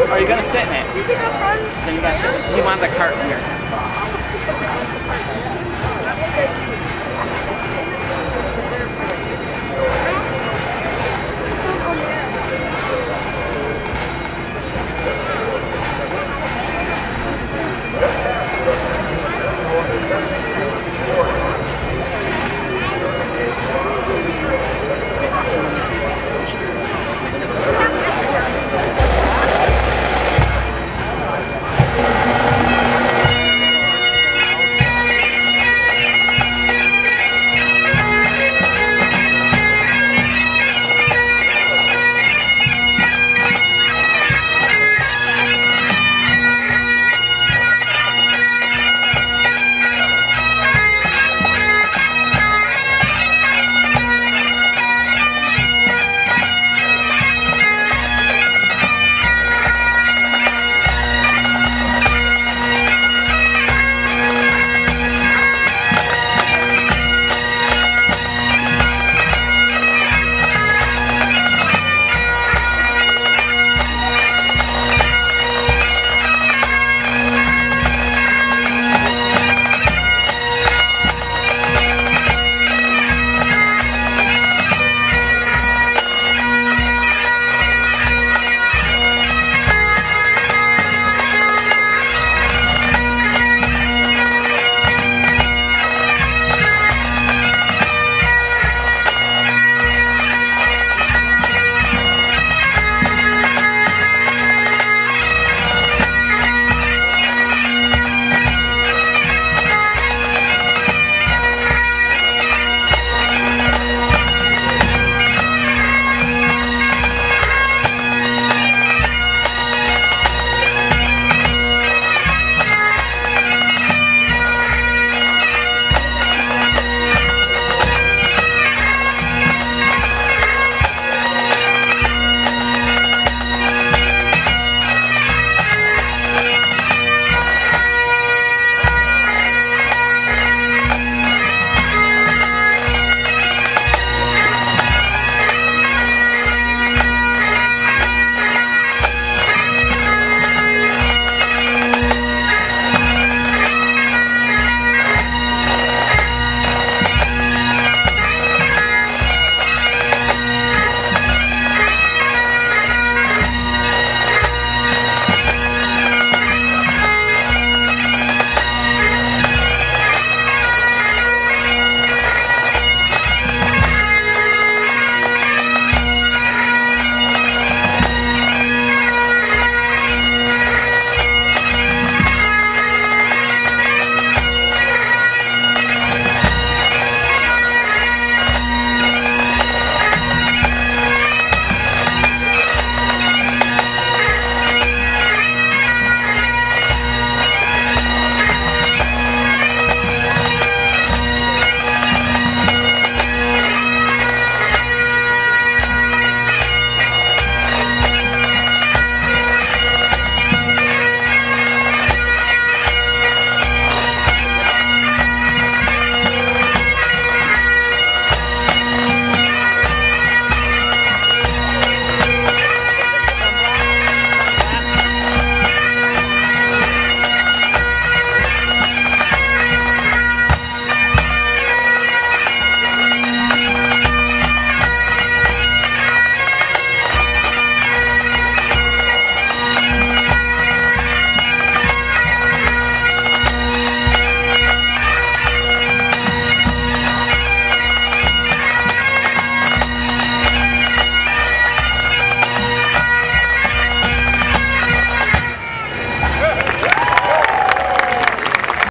Or are you gonna sit in it? Then you gotta sit. He wants the cart here.